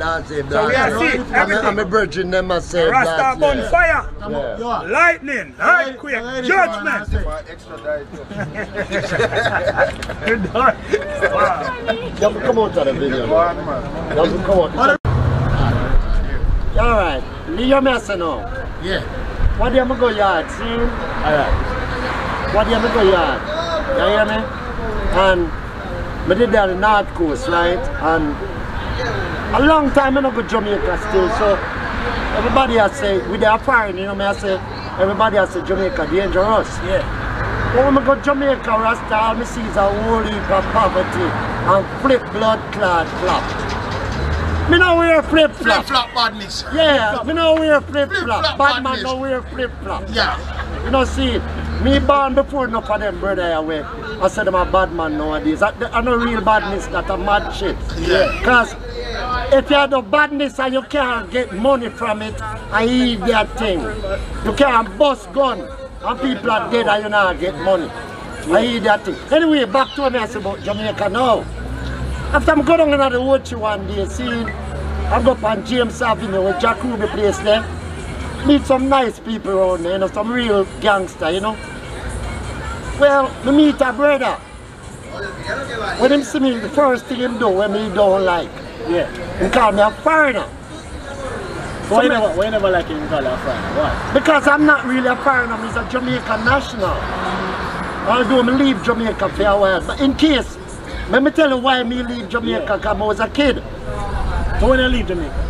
blase, So we are see I'm everything. I'm a virgin, them a say Rasta blase. on fire, Yeah. lightning, earthquake, judgment. You have to come out of the video. You have to come out. Alright, leave me say now. Yeah. What do you go yard, see? Alright. What do you go yard? You hear me? And I did that on the North Coast, right? And a long time I don't go Jamaica still, so everybody has say, with their foreign, you know me, I say, everybody has say Jamaica dangerous. Yeah. But when I go Jamaica, Rasta, all me see is a whole heap of poverty and flip blood clot flop. Me no wear flip Flip flop. flop badness. Yeah, me no wear flip flop. Flip-flop Bad man no wear flip flop. Yeah. You know see, me born before enough of them brother away. I said I'm a bad man nowadays. I, I know real badness, that a mad shit. Yeah. Cause if you have the badness and you can't get money from it, I eat that thing. You can't bust gun and people are dead and you not get money. I eat that thing. Anyway, back to what I said about Jamaica now. After I'm going on the Ochi one day, see, I go up on James Avenue with Jack Ruby place there. Meet some nice people around there, you know, some real gangster, you know. Well, me meet a brother. When him see me, the first thing him do when me don't like, Yeah. he call me a foreigner. Why you never, why you never like him call a friend? Why? Because I'm not really a foreigner, I'm a Jamaican national. Although me leave Jamaica for a while. But in case, let me tell you why me leave Jamaica, Yeah. because I was a kid. So when I leave Jamaica?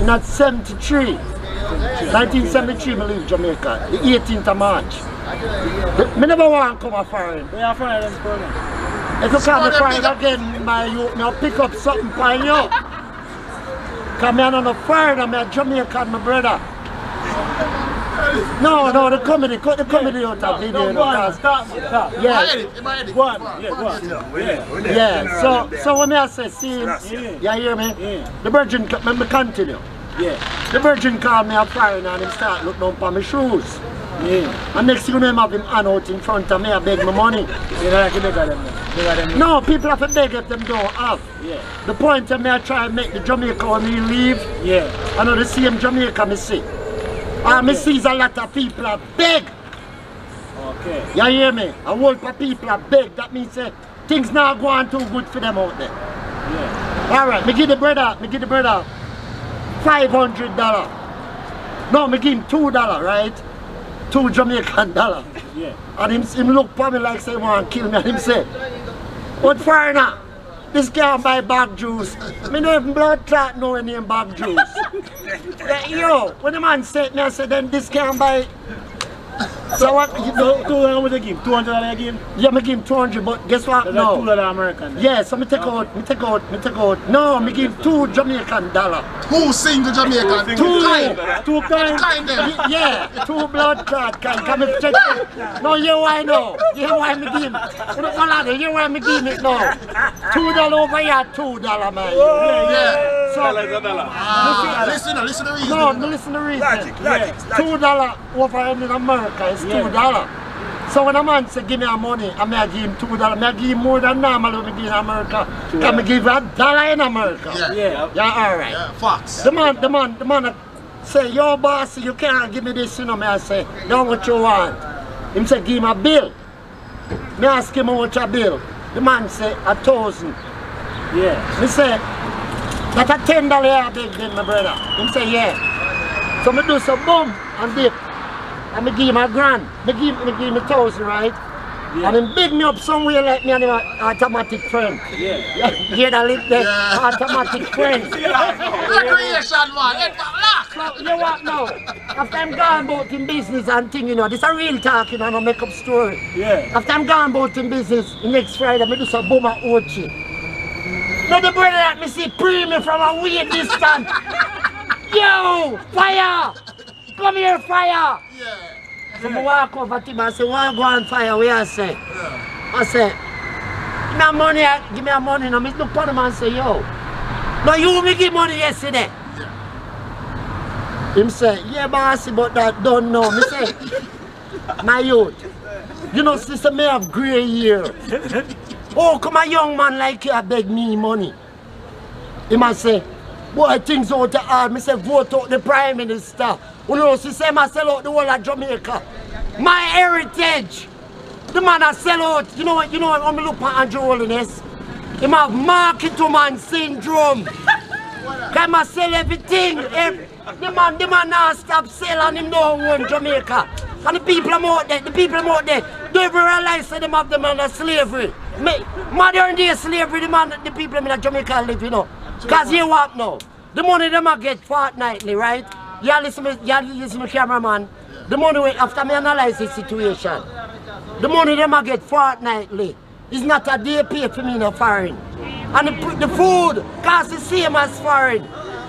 In that 73, 1973 me leave Jamaica, the 18th of March. Me never want to come a foreign. You from them Spurman? If you come a Spot them foreign big up. again, my youth, me I'll pick up something for you. Because me I'm not a foreign, I'm a Jamaican, my brother. No, no, the comedy, cut the comedy out of video. No, you go know, stop, stop. My yeah, edit. My edit. Go yeah, go on. Yeah. yeah. So, so when I say, see, Yeah. you hear me? Yeah. The virgin, ca- let me continue. Yeah. The virgin called me a foreigner and him start look down for my shoes. Yeah. And next thing you know, have him hand out in front of me, I beg my money. You know like you than them. Than them. No, people have to beg if them don't have. Yeah. The point of me I try and make the Jamaica when me leave, Yeah. I know the same Jamaica me see. And me sees a lot of people are beg. Okay. You hear me? A whole lot of people are beg. That means say things not going too good for them out there. Yeah. Alright, me give the brother, me give the brother five hundred dollar. No, me give him two dollar, right? Two Jamaican dollar. Yeah. And him, him look for me like say to kill me and him say, But foreigner, this can't buy bag juice. Me no even blood clot know any bag juice. Eh, Yo, when the man said me, I said then this can't buy. So what you So, know, two hundred with the game? Two hundred dollar game? yeah, me give him 200, but guess what? That's like two No. dollar American. Yeah, so me take out, me take out, me take out. No, me give him two Jamaican dollar. Who sing the Jamaican? Two. kind. Two kind. Kind them. Yeah, two blood clot can come and check it. No, you why no? You why me give him? No, no, you why me give it now? Two dollar over here, two dollar man. Yeah. yeah. So, Ah, listen, now, listen to reason. no, no listen to reason. Logic, logic, Two dollar over in America is Yeah. two dollar. So when a man say give me a money, I may give him two dollar, I give him more than normal when me give in America. Can me give a dollar in America? Yeah. Yeah. Yeah, all right. Yeah, Fox. The man, the man, the man say, yo boss, you can't give me this, you know, me I say, know what you want. Him say, give him a bill. Me ask him how much a bill. The man say, a thousand. Yeah. Me say, that a ten dollar I beg then, my brother. Him say, yeah. So me do some boom and dip. And me give him a grand. Me give, me give him a thousand, right? Yeah. And him big me up somewhere like me and a uh, automatic friend. Yeah. Yeah, hear that lip there? Yeah. Automatic friend. Recreation, man. Head back, lock. So, you know what now? After I'm gone about in business and thing, you know, this a real talking and a make up story. Yeah. After I'm gone about in business, next Friday, I do some boom at Ochi. Now the brother that me see pre me from a weird distance. Yo, fire! Come here, fire! Yeah. So I walk over to him and say, want go on fire, where I say? I say, give me a money, give me a money. And I look at him and say, yo, no, you me give money yesterday. Him say, yeah, bossy, but that don't know. Me say, my youth, you know, sister, me have grey hair. Oh, come a young man like you, I beg me money. He must say, Boy, things out the hard. Me say vote out the Prime Minister. You know, she say I sell out the whole of Jamaica. My heritage. The man I sell out. You know what? You know what? Me look at Andrew Holness, him have market woman syndrome. Can I sell everything? Every, the man, the man now stop selling him don't own Jamaica. And the people them out there, the people them out there, even realize that them have them under slavery. Me, modern day slavery, the man, the people in Jamaica live, you know. Cause you what now? The money them a get fortnightly, right? You listen me, you listen me cameraman. The money after me analyze the situation. The money them a get fortnightly. It's not a day pay for me in a foreign. And the, the food costs the same as foreign.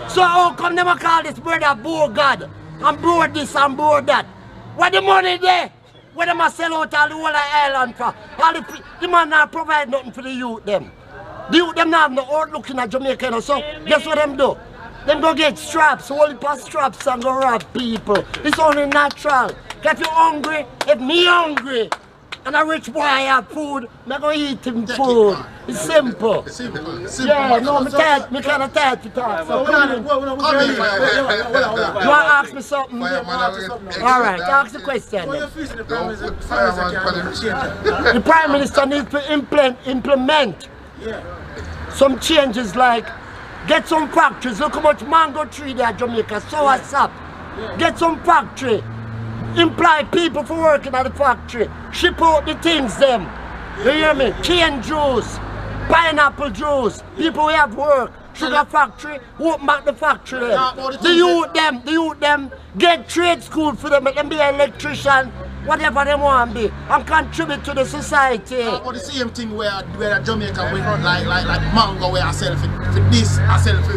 So how come them call this brother bro God? And bro this and bro that? Where the money there? Where them a sell out all the whole island for? All the, the man not provide nothing for the youth them. The youth them not have no outlook in Jamaica, you know, so guess what them do? Them go get straps, hold it straps and go rob people. It's only natural. If you hungry, if me hungry, and a rich boy have food, me go eat him food. It's simple. Simple. Simple. Yeah, no, me tired, me kinda tired to talk. So come in. Come in, You wanna ask me something? Alright, ask the question What you then. feel the Prime Minister Don't put can fireman for them. change it? The Prime Minister needs to implement, implement some changes like get some factories. Look how much mango tree there Jamaica, sour sap. Get some factory. Employ people for working at the factory. Ship out the things them. You hear me? Cane juice, pineapple juice. People who have work. Sugar factory, open back the factory them. Yeah, the youth them, the youth them, get trade school for them, make them be an electrician, whatever they want to be, and contribute to the society. Uh, but the same thing where where Jamaica we like like like mango where I sell for, for this I sell for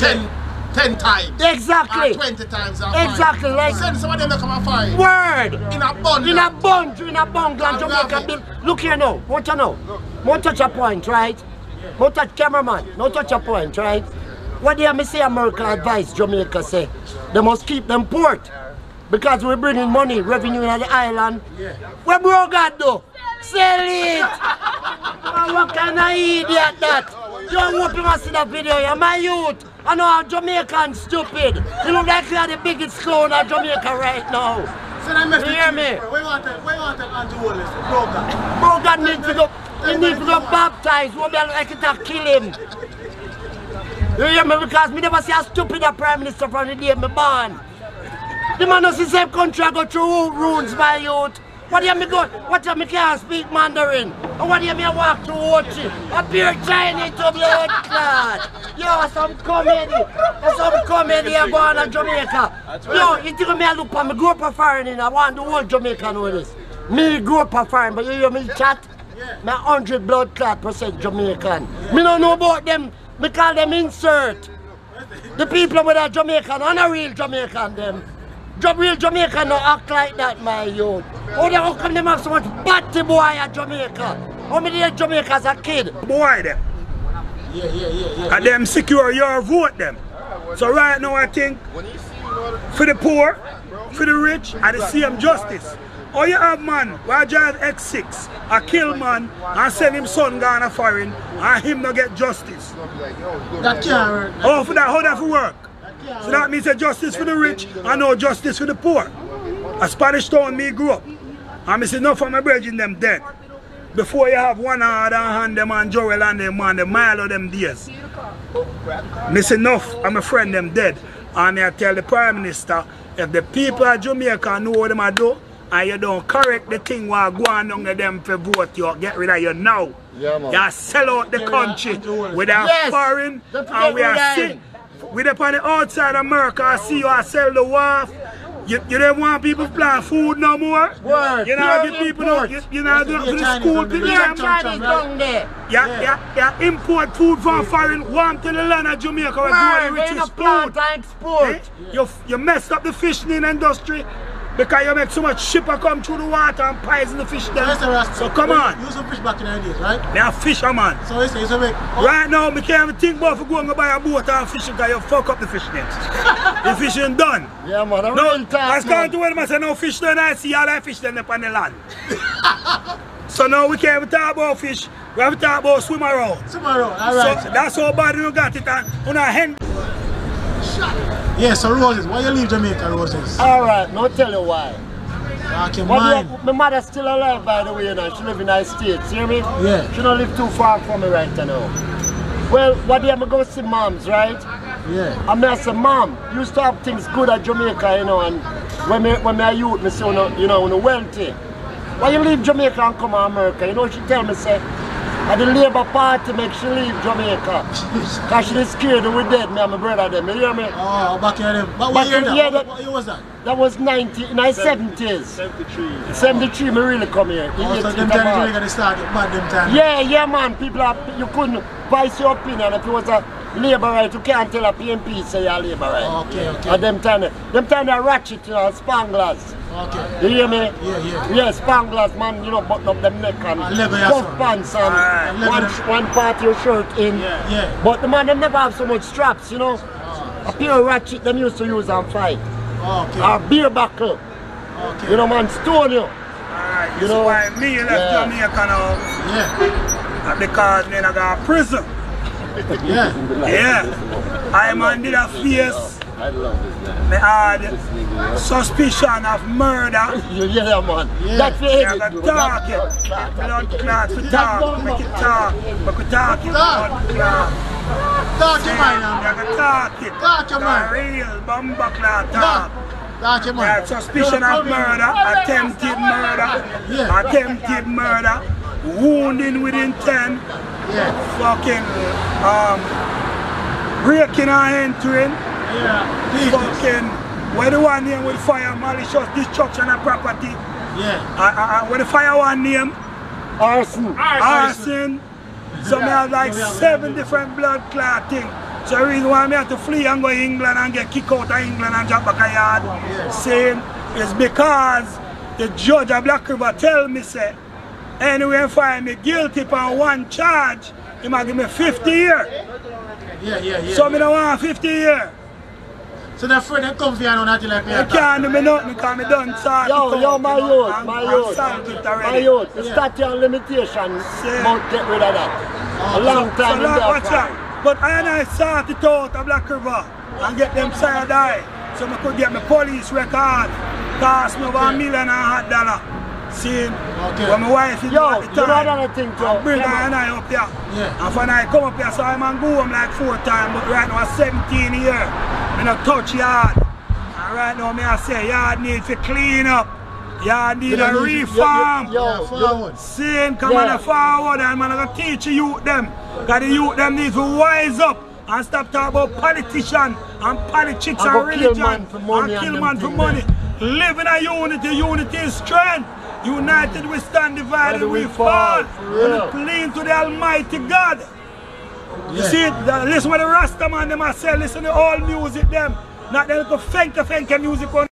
ten, ten times. Exactly. Twenty times. Exactly, like- send some of them to come and find. Word! In a bundle. In a bundle, in a bundle, and Jamaica build. Look here now, what you know? Won't touch a point, right? Won't touch cameraman, no touch a point, right? What do you say America advise Jamaica say? They must keep them port. Because we're bringing money, revenue in the island. Where bro God do? Sell it! Man, what kind of idiot that? You hope you must see that video, you're my youth. I know I'm Jamaican stupid. You look like you're the biggest clown of Jamaica right now. So that You hear me? You want to, you want to Andrew Wallace, broker? Bro, God needs to go, he needs to go baptized. Won't be like it to kill him. You hear me? Because me never see a stupid prime minister from the day me born. The man knows the same country I go through rules by youth. What do you me go? What do you me can't speak Mandarin? And what do you me walk to Ochi? Appear Chinese to blood clot. Yo, some comedy. Some comedy I go on in Jamaica. Yo, you think me I look for me grew up a foreign and I want the whole Jamaica know this. Me grew up a foreign, but you hear me chat? Me 100 blood clot percent Jamaican. Me don't know about them. Me call them insert. The people with a Jamaican, and a real Jamaican them. Real Jamaican no act like that, my youth. Oh, they how come them have so much batty boy at Jamaica? How many days Jamaica as a kid? boy them. Yeah, yeah, yeah, yeah. And them secure your vote them. So right now I think for the poor, for the rich, and the same justice. Or you have man where drive X6, a kill man, and send him son gone a foreign, and him not get justice. That can't work. Oh, for that, how that for work? So that means that justice for the rich I know justice for the poor. A Spanish town me grew up. And I say enough of my brethren them dead. Before you have one hard hand them and Joel and them man, the mile of them days. Miss enough I'm a friend them dead. And I tell the Prime Minister, if the people of Jamaica know what them a do, and you don't correct the thing while go on down to them for vote, you get rid of you now. Yeah, man. You sell out the country with our Yes. foreign Don't and we are sick. Island. We up on the outside of America, I see you I sell the wharf. You, you don't want people plant food no more? Word. You know, Pure give people no, you, you know, do it for the school and the people. Yeah, them. Chinese down there. Yeah, yeah, yeah, import food from foreign, warm to the land of Jamaica where Word, the they no richest plant food. and export. Eh? You, you messed up the fishing industry because you make so much shipper come through the water and poison the fish So, you say, them. Rasta, So come on, You to fish back in the days, right? me a fisherman. So you say, make, oh, Right now, me can't even think about for going to buy a boat and fishing because you fuck up the fish nets. the fishing done. Yeah, man, a No, real talk, I can't do it, I say no fish done, I see all the fish them up on the land. so now we can't even talk about fish, we have to talk about swim around. tomorrow, all So that's how bad you got it and you know, hen Yeah, so Roses, why you leave Jamaica, Roses? Alright, now tell you why. What you, my mother's still alive by the way, you know. She live in the States, you hear me? Yeah. She don't live too far from me right now. Well, what day I'm go see moms, right? Yeah. I mean, I say, mom, you to have things good at Jamaica, you know, and when me, when me a youth, me say, you know, you know, you know, wealthy. Why you leave Jamaica and come to America? You know, she tell me, say, at the Labour Party make she leave Jamaica. Because she is scared we dead, me and my brother them, you hear me? Oh, back here them. But Back what year in- that? What, year was that? That was 90, in the 70s. 73. 73, me really come here. Oh, It- so it- them it time about- Jamaica they started bad them time. Yeah, yeah, man. People are, you couldn't voice your opinion if it was a labor right. You can't tell a PNP say you're labor right. Okay, okay. And them time, them time they ratchet, you know, spanglers. Okay. You hear me? Yeah, yeah. Yeah, spanglers, man, you know, button up them neck and And cuff son. pants and Alright. one, one part of your shirt in. Yeah. Yeah. But the man, them never have so much straps, you know. Ah. A pair of ratchet them used to use and fight. Okay. A beer buckle. Okay. You know, man, stone you. Alright, you You know know, why me left yeah. Jamaica now? Yeah. Because then I got prison. Yeah. Yeah. I man did a face. I love this man. Me suspicion of murder. You hear that, man? Yeah. That's the Me head. I got talk it. Blood clot for talk. Make it talk. Make it talk it. Blood clot. Talk your mind now. I got talk it. Talk your mind. real bomber clot Talk. talk. Talk your mind. suspicion of murder, attempted murder, Yeah. attempted murder, wounding with intent, Yeah. fucking um, breaking and entering, Yeah. Please. fucking where the one name with fire, malicious destruction of property, Yeah. uh, uh, uh, where the fire one name, Arson. arson. So me have like seven different blood clot thing. So the reason why me have to flee and go to England and get kicked out of England and drop back a yard, saying is because the judge of Black River tell me say, anyway find me guilty on one charge, he might give me 50 years. Yeah, yeah, yeah. So me don't want 50 years. So the friend that come for you and not like me. You can't do me nothing because me done start Yo, it yo, out, my youth, and- my youth, my youth, the statute of limitation, Yeah. must get rid of that. A oh, long So time in like, there. watch that. But I and I sort it out of Black River and get them side eye. So I could get my police record. Cost me over a million and a half dollar. See, Okay. when my wife is Yo, at the you know time. another thing. I bring her and I up here. Yeah. And when I come up here, so I'm on go home like four times, but right now I'm 17 years. I not touch yard. And right now me I say yard need to clean up. Yard need You a you- you- reform. Yo, Yeah, yo, forward. Same come Yeah. on the forward and man I gonna teach the youth them. Cause the youth them need to wise up and stop talking about politician and politics And and, kill religion man for money and kill man for money. Live in a unity, unity is strength. United we stand, divided we we fall. And clean to the Almighty God. You see, the, listen what the Rasta man them I say, listen to all music them. Not the little fenke fenke music on